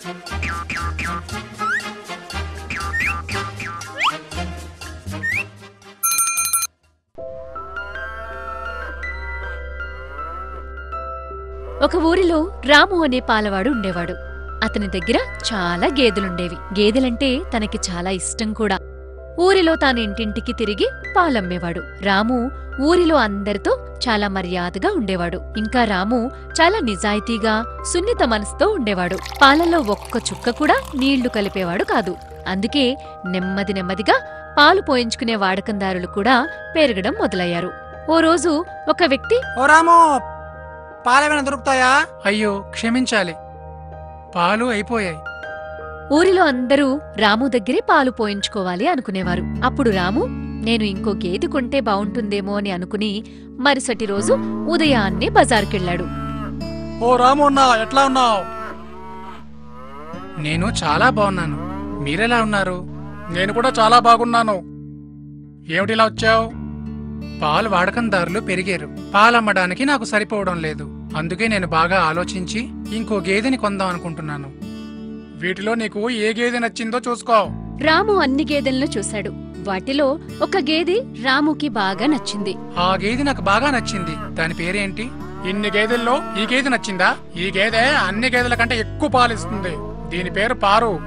ఒక ఊరిలో రాము అనే పాలవాడు ఉండేవాడు. అతని దగ్గర చాలా గేదెలుండేవి. గేదెలంటే తనకి చాలా ఇష్టం కూడా. ఊరిలో తాను ఇంటింటికి తిరిగి పాలమ్మేవాడు. రాము ఊరిలో అందరితో చాలా మర్యాదగా ఉండేవాడు. ఇంకా రాము చాలా నిజాయితీగా సున్నిత మనసుతో ఉండేవాడు. పాలలో ఒక్క చుక్క కూడా నీళ్ళు కలిపేవాడు కాదు. అందుకే నెమ్మది నెమ్మదిగా పాలు పోయించుకునే వాడకందారులు కూడా పెరగడం మొదలయ్యారు. ఓ రోజు ఒక వ్యక్తి ఓ రాము పాలేమైనా దొరుకుతాయా? అయ్యో క్షమించాలి. పాలు అయిపోయాయి. ఊరిలో అందరూ రాము దగ్గరే పాలు పోయించుకోవాలి అనుకునేవారు. అప్పుడు రాము నేను ఇంకో గేదె కొంటే బావుంటుందేమో అని అనుకుని మరుసటి రోజు ఉదయాన్నే బజారుకెళ్ళాడు. ఓ రాము ఉన్నా ఎట్లా ఉన్నావు? నేను చాలా బాగున్నాను మీరెలా ఉన్నారు? నేను కూడా చాలా బాగున్నాను. ఏమిటిలా వచ్చావు? పాలు వాడకందారులు పెరిగారు. పాలమ్మడానికి నాకు సరిపోవడం లేదు. అందుకే నేను బాగా ఆలోచించి ఇంకో గేదెని కొందాం అనుకుంటున్నాను. వీటిలో నీకు ఏ గేదె నచ్చిందో చూసుకో. రాము అన్ని గేదెలను చూశాడు. వాటిలో ఒక గేదె రాముకి బాగా నచ్చింది. ఆ గేదె నాకు బాగా నచ్చింది. దాని పేరేంటి? ఇన్ని గేదెల్లో ఈ గేదె నచ్చిందా? ఈ గేదె అన్ని గేదెల కంటే ఎక్కువ పాలిస్తుంది. దీని పేరు పారు.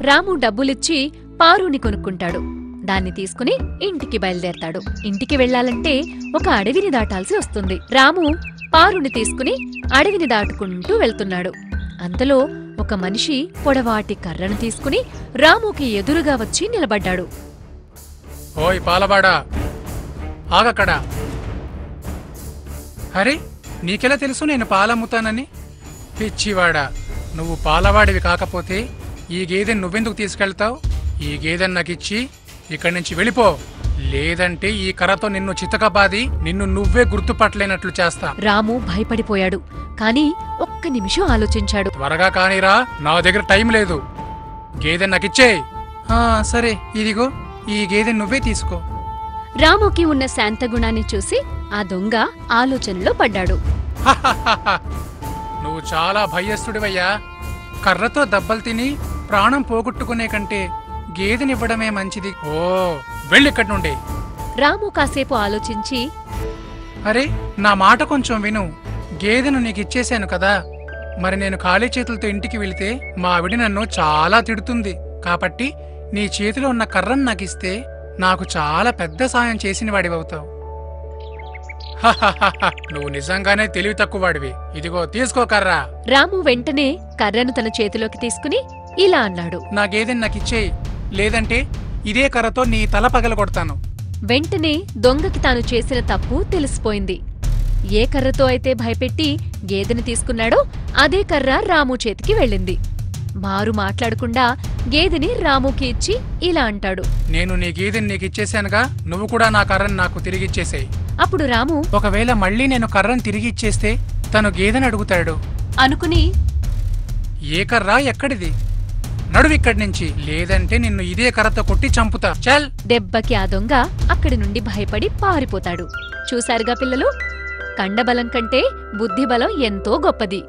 రాము డబ్బులిచ్చి పారుని కొనుక్కుంటాడు. దాన్ని తీసుకుని ఇంటికి బయలుదేరతాడు. ఇంటికి వెళ్ళాలంటే ఒక అడవిని దాటాల్సి వస్తుంది. రాము పారుని తీసుకుని అడవిని దాటుకుంటూ వెళ్తున్నాడు. అంతలో ఒక మనిషి పొడవాటి కర్రను తీసుకుని రాముకి ఎదురుగా వచ్చి నిలబడ్డాడు. ఓయ్ పాలవాడా ఆగక్కడా? అరే నీకెలా తెలుసు నేను పాలమ్ముతానని? పిచ్చివాడా నువ్వు పాలవాడివి కాకపోతే ఈ గేదెని నువ్వెందుకు తీసుకెళ్తావు? ఈ గేదెని నాకిచ్చి ఇక్కడి నుంచి వెళ్ళిపో. లేదంటే ఈ కర్రతో నిన్ను చితకబాది నిన్ను నువ్వే గుర్తుపట్టలేనట్లు చేస్తా. రాము భయపడిపోయాడు. కాని ఒక్క నిమిషం ఆలోచించాడు. త్వరగా కానీరా నా దగ్గర టైం లేదు. గేదె నాకిచ్చేయ్ ఆ, సరే ఇదిగో ఈ గేదె నువ్వే తీసుకో. రాముకి ఉన్న శాంతగుణాన్ని చూసి ఆ దొంగ ఆలోచనలో పడ్డాడు. నువ్వు చాలా భయస్థుడివయ్యా. కర్రతో దెబ్బలు తిని ప్రాణం పోగొట్టుకునే కంటే గేదెనివ్వడమే మంచిది. ఓ వెళ్ళిక్కడి నుండి. రాము కాసేపు ఆలోచించి అరే నా మాట కొంచెం విను. గేదెను నీకు ఇచ్చేశాను కదా. మరి నేను ఖాళీ చేతులతో ఇంటికి వెళితే మా ఆవిడ నన్ను చాలా తిడుతుంది. కాబట్టి నీ చేతిలో ఉన్న కర్రను నాకు ఇస్తే నాకు చాలా పెద్ద సాయం చేసిన వాడివవుతావు. నువ్వు నిజంగానే తెలివి తక్కువవాడివి. ఇదిగో తీసుకో కర్రా. రాము వెంటనే కర్రను తన చేతిలోకి తీసుకుని ఇలా అన్నాడు. నా గేదెని నాకు ఇచ్చేయి. లేదంటే ఇదే కర్రతో నీ తల పగల కొడతాను. వెంటనే దొంగకి తాను చేసిన తప్పు తెలిసిపోయింది. ఏ కర్రతో అయితే భయపెట్టి గేదెని తీసుకున్నాడో అదే కర్ర రాము చేతికి వెళ్ళింది. మారు మాట్లాడకుండా గేదెని రాముకి ఇచ్చి ఇలా అంటాడు. నేను నీ గేదెని నీకు ఇచ్చేశానుగా నువ్వు కూడా నా కర్రను నాకు తిరిగి ఇచ్చేసేయి. అప్పుడు రాము ఒకవేళ మళ్ళీ నేను కర్రను తిరిగి ఇచ్చేస్తే తను గేదెని అడుగుతాడు. అనుకుని ఏ కర్ర? ఎక్కడిది? నడువు ఇక్కడి నుంచి. లేదంటే నిన్ను ఇదే కర్రతో కొట్టి చంపుతా. చల్. దెబ్బకి ఆ దొంగ అక్కడి నుండి భయపడి పారిపోతాడు. చూశారుగా పిల్లలు? కండబలం కంటే బుద్ధిబలం ఎంతో గొప్పది.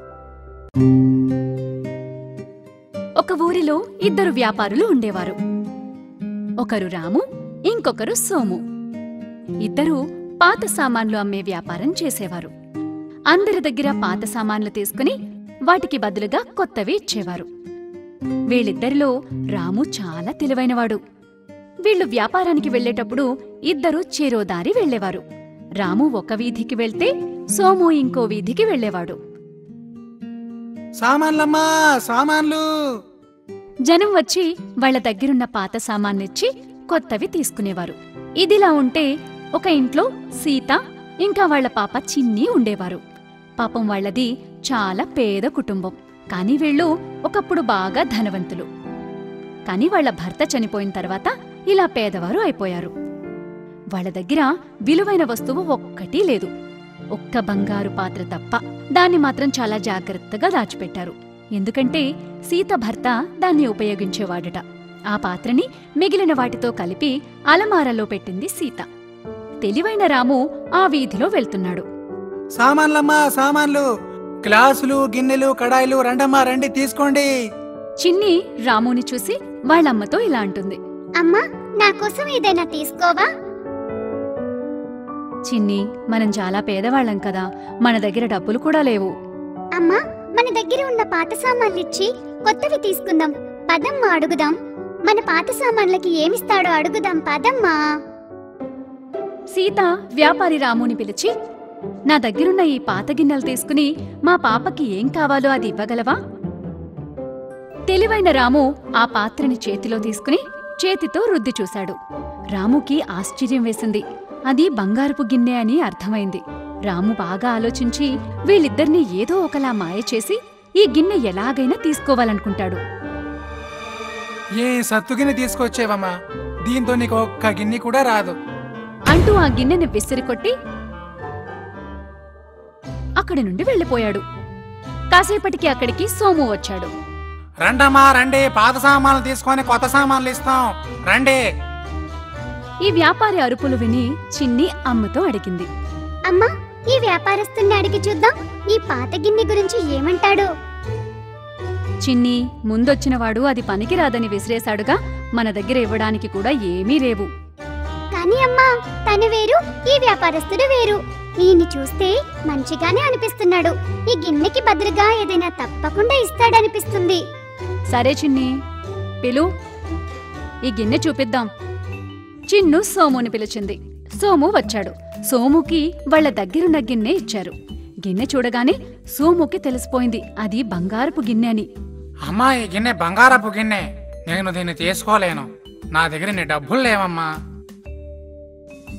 ఒక ఊరిలో ఇద్దరు వ్యాపారులు ఉండేవారు. ఒకరు రాము ఇంకొకరు సోము. ఇద్దరూ పాత సామాన్లు అమ్మే వ్యాపారం చేసేవారు. అందరి దగ్గర పాత సామాన్లు తీసుకుని వాటికి బదులుగా కొత్తవి ఇచ్చేవారు. వీళ్ళిద్దరిలో రాము చాలా తెలివైనవాడు. వీళ్ళు వ్యాపారానికి వెళ్ళేటప్పుడు ఇద్దరు చెరో దారి వెళ్ళేవారు రాము ఒక వీధికి వెళ్తే సోము ఇంకో వీధికి వెళ్ళేవాడు సామాన్లమ్మా సామాన్లు! జనం వచ్చి వాళ్ళ దగ్గరున్న పాత సామాన్నిచ్చి కొత్తవి తీసుకునేవారు. ఇదిలా ఉంటే ఒక ఇంట్లో సీత ఇంకా వాళ్ళ పాప చిన్ని ఉండేవారు. పాపం వాళ్ళది చాలా పేద కుటుంబం. కాని వీళ్ళు ఒకప్పుడు బాగా ధనవంతులు. కాని వాళ్ళ భర్త చనిపోయిన తర్వాత ఇలా పేదవారు అయిపోయారు. వాళ్ళ దగ్గర విలువైన వస్తువు ఒక్కటీ లేదు. ఒక్క బంగారు పాత్ర తప్ప దాన్ని మాత్రం చాలా జాగ్రత్తగా దాచిపెట్టారు. ఎందుకంటే సీత భర్త దాన్ని ఉపయోగించేవాడట. ఆ పాత్రని మిగిలిన వాటితో కలిపి అలమారలో పెట్టింది సీత. తెలివైన రాము ఆ వీధిలో వెళ్తున్నాడు. సామాన్లమ్మా సామాన్లు! గ్లాసులు గిన్నెలు కడాయిలు రండమ్మా రండి తీసుకోండి. చిన్ని రాముని చూసి వాళ్ళమ్మతో ఇలా అంటుంది. అమ్మా నా కోసం ఏదైనా తీసుకోవా? చిన్ని మనం చాలా పేదవాళ్ళం కదా మన దగ్గర డబ్బులు కూడా లేవు. అమ్మా మన దగ్గర ఉన్న పాత సామాన్లు ఇచ్చి కొత్తవి తీసుకుందాం పదమ్మా అడుగుదాం. మన పాత సామాన్లకి ఏమిస్తాడో అడుగుదాం పదమ్మా. సీత వ్యాపారి రాముని పిలిచి నా దగ్గరున్న ఈ పాత గిన్నెలు తీసుకుని మా పాపకి ఏం కావాలో అది ఇవ్వగలవా? తెలివైన రాము ఆ పాత్రని చేతిలో తీసుకుని చేతితో రుద్ది చూశాడు. రాముకి ఆశ్చర్యం వేసింది. అది బంగారపు గిన్నె అని అర్థమైంది. రాము బాగా ఆలోచించి వీళ్ళిద్దరినీ ఏదో ఒకలా మాయ చేసి ఈ గిన్నె ఎలాగైనా తీసుకోవాలనుకుంటాడు. ఏ సత్తుగిని తీసుకొచ్చేవమ్మా? దీంతో నీకు ఒక్క గిన్నె కూడా రాదు. అంటూ ఆ గిన్నెని విసిరికొట్టి అక్కడి నుండి వెళ్ళిపోయాడు. కాసేపటికి అక్కడికి సోము వచ్చాడు. రండమ్మా రండి. పాత సామాన్లు తీసుకొని కొత్త సామాన్లు ఇస్తాం. రండి. ఈ వ్యాపారి అరుపులు విని చిన్ని అమ్మతో అడిగింది. అమ్మా ఈ వ్యాపారస్తుని అడిగి చూద్దాం. ఈ పాత గిన్నె గురించి ఏమంటాడు? చిన్ని ముందొచ్చినవాడు అది పనికిరాదని విసిరేశాడుగా మన దగ్గర ఇవ్వడానికి కూడా ఏమీ లేవు. కానీ అమ్మా తను వేరు ఈ వ్యాపారస్తుడు వేరు. ఈయన్ని చూస్తే మంచిగానే అనిపిస్తున్నాడు. ఈ గిన్నెకి బదులుగా ఏదైనా తప్పకుండా ఇస్తాడనిపిస్తుంది. సరే చిన్ని పిలు. ఈ గిన్నె చూపిద్దాం. చిన్ను సోముని పిలిచింది. సోము వచ్చాడు. సోముకి వాళ్ళ దగ్గరున్న గిన్నె ఇచ్చారు. గిన్నె చూడగానే సోముకి తెలిసిపోయింది. అది బంగారపు గిన్నె అని. అమ్మా ఈ గిన్నె బంగారపు గిన్నె. నేను దీన్ని తీసుకోలేను. నా దగ్గర నీ డబ్బులు లేవమ్మా.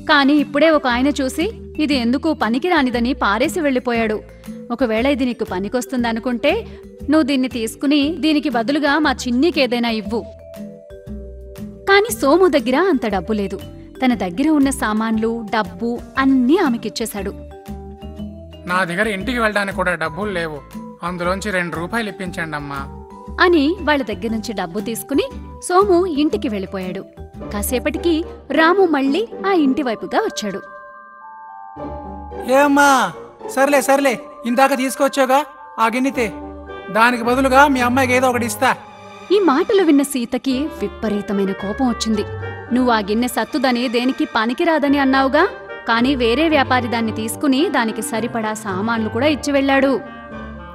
కాని ఇప్పుడే ఒక ఆయన చూసి ఇది ఎందుకు పనికిరానిదని పారేసి వెళ్ళిపోయాడు. ఒకవేళ ఇది నీకు పనికొస్తుందనుకుంటే నువ్వు దీన్ని తీసుకుని దీనికి బదులుగా మా చిన్నికేదైనా ఇవ్వు. కాని సోము దగ్గర అంత డబ్బు లేదు. తన దగ్గర ఉన్న సామాన్లు డబ్బు అన్నీ ఆమెకిచ్చేశాడు. నా దగ్గర ఇంటికి వెళ్ళడానికి కూడా డబ్బులు లేవు. అందులోంచి రెండు రూపాయలు ఇప్పించండి అమ్మా. అని వాళ్ళ దగ్గర నుంచి డబ్బు తీసుకుని సోము ఇంటికి వెళ్ళిపోయాడు. కాసేపటికి రాము మళ్ళీ ఆ ఇంటి వైపుగా వచ్చాడు. ఏమ్మా సర్లే సర్లే ఇందాక తీసుకొచ్చాగా ఆ గిన్నెతే దానికి బదులుగా మీ అమ్మాయికి ఏదో ఒకటి ఇస్తా. ఈ మాటలు విన్న సీతకి విపరీతమైన కోపం వచ్చింది. నువ్వు ఆ గిన్నె సత్తుదని దేనికి పనికిరాదని అన్నావుగా? కాని వేరే వ్యాపారి దాన్ని తీసుకుని దానికి సరిపడా సామాన్లు కూడా ఇచ్చి వెళ్ళాడు.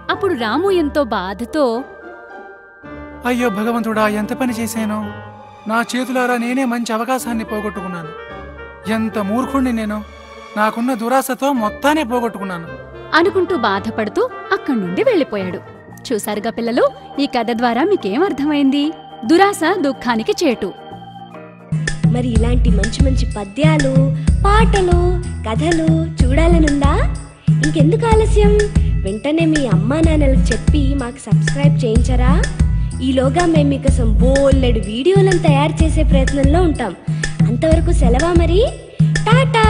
అప్పుడు రాము ఎంతో బాధతో అయ్యో భగవంతుడా ఎంత పని చేశాను? నా చేతులారా నేనే మంచి అవకాశాన్ని పోగొట్టుకున్నాను. ఎంత మూర్ఖుణ్ణి నేను. నాకున్న దురాశతో మొత్తానే పోగొట్టుకున్నాను. అనుకుంటూ బాధపడుతూ అక్కడి నుండి వెళ్ళిపోయాడు. చూసారుగా పిల్లలు ఈ కథ ద్వారా మీకేం అర్థమైంది? దురాశ దుఃఖానికి చేటు. మరి ఇలాంటి మంచి మంచి పద్యాలు పాటలు కథలు చూడాలనుందా? ఇంకెందుకు ఆలస్యం? వెంటనే మీ అమ్మా నాన్నలకు చెప్పి మాకు సబ్స్క్రైబ్ చేయించరా? ఈలోగా మేము మీకోసం బోల్లెడు వీడియోలను తయారు చేసే ప్రయత్నంలో ఉంటాం. అంతవరకు సెలవా మరి? టాటా!